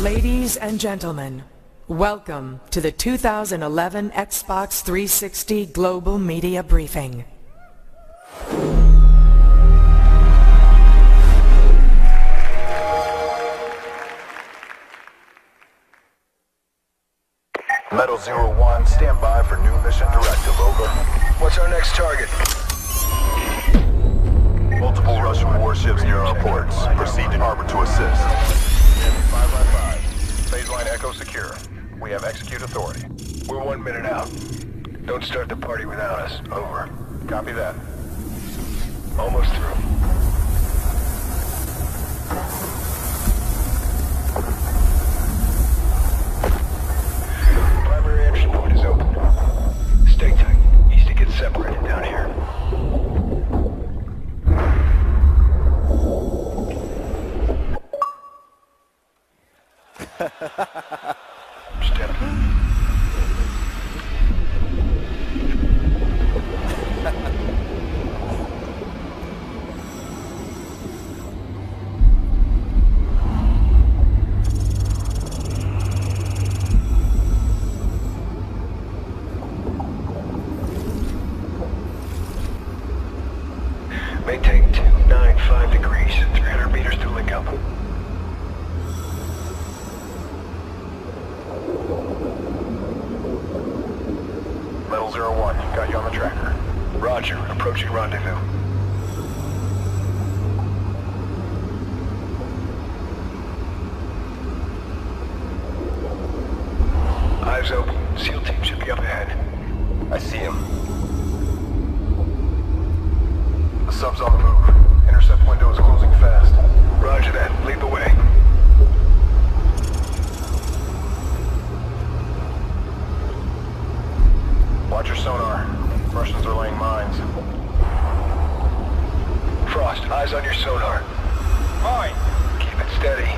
Ladies and gentlemen, welcome to the 2011 Xbox 360 Global Media Briefing. Metal Zero One, stand by for new mission directive, over. What's our next target? Multiple Russian warships near our ports. Proceed to harbor to assist. Echo secure. We have execute authority. We're one minute out. Don't start the party without us. Over. Copy that. Almost through. Open. SEAL team should be up ahead. I see him. The sub's on the move. Intercept window is closing fast. Roger that. Lead the way. Watch your sonar. Russians are laying mines. Frost, eyes on your sonar. Mine! Keep it steady.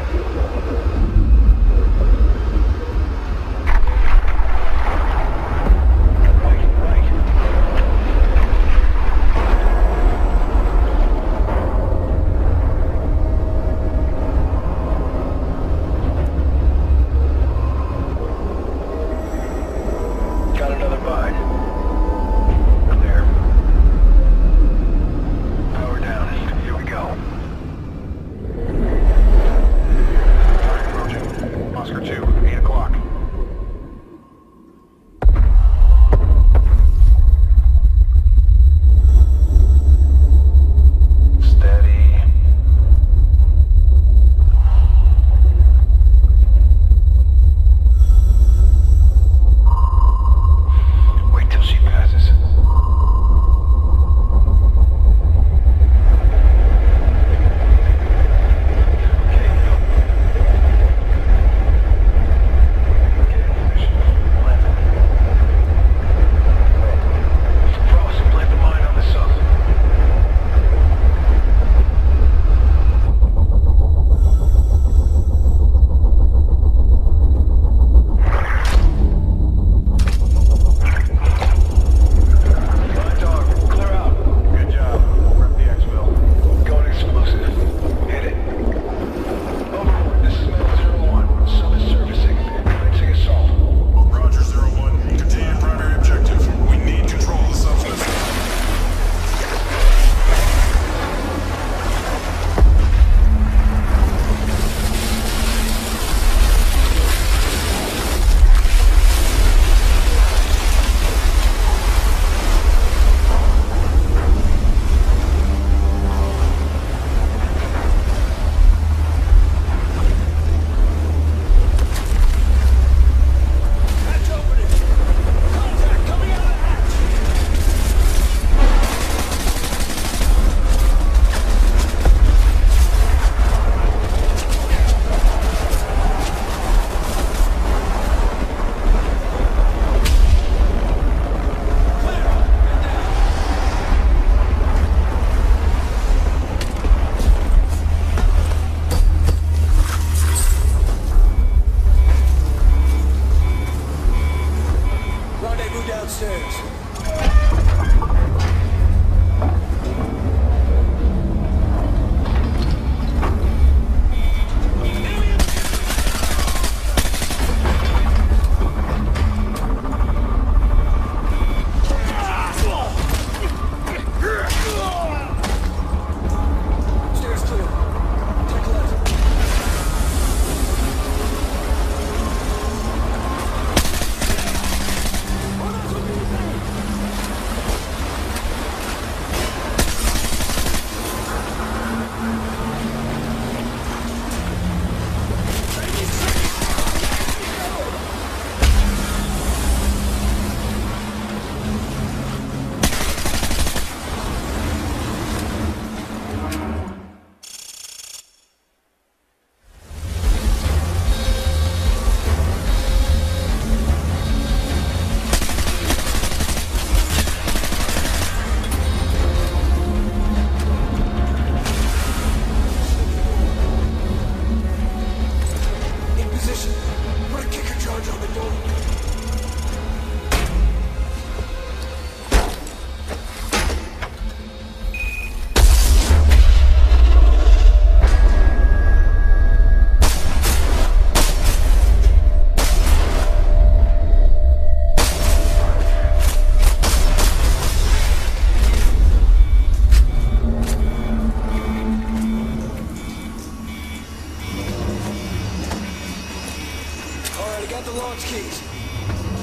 Got the launch keys.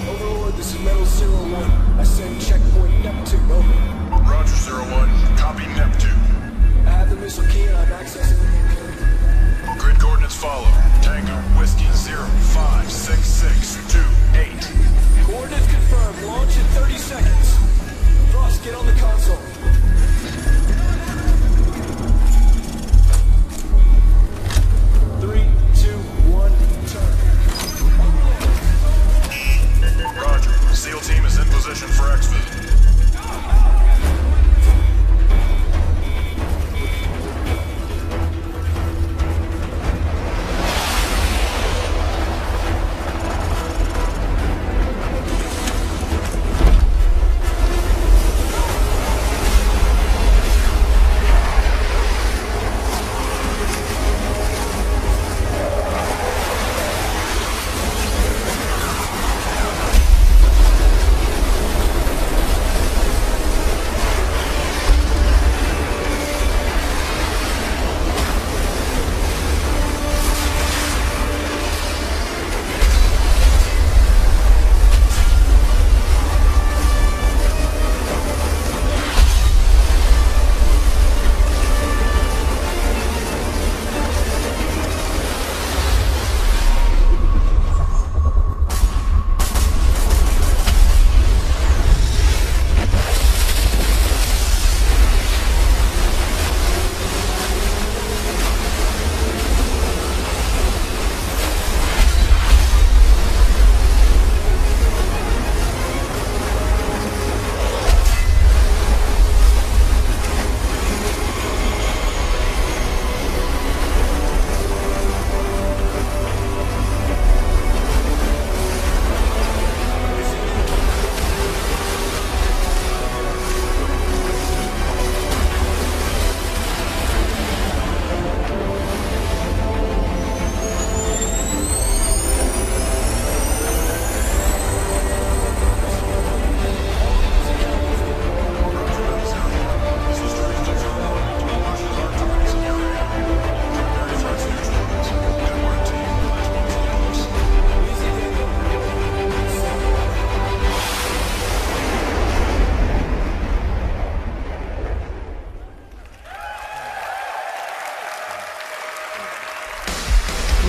Overlord, this is Metal Zero One. I send checkpoint Neptune, over. Roger, Zero One. Copy Neptune. I have the missile key and I'm accessing the. Grid coordinates follow. Tango, Whiskey, 056628. Coordinates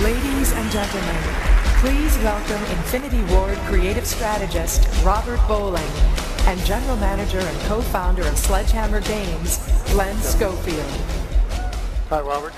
Ladies and gentlemen, please welcome Infinity Ward creative strategist Robert Bowling and general manager and co-founder of Sledgehammer Games, Glenn Schofield. Hi, Robert.